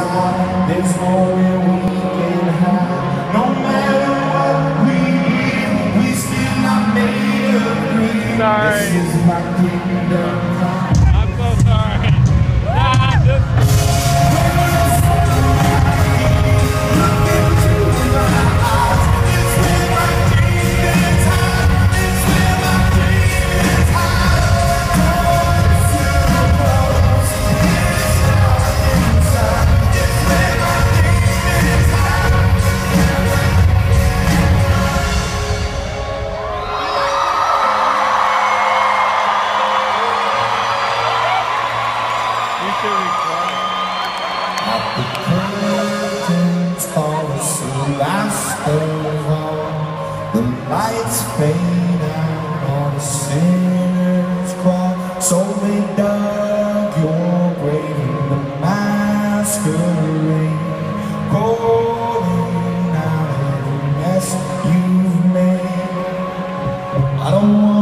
inside. There's nowhere we can hide. No matter what we breathe, we still not made of greed. This is my kingdom Curtains fall last The lights fade out on a sinner's So they dug your grave in the masquerade Calling out every mess you've made I don't want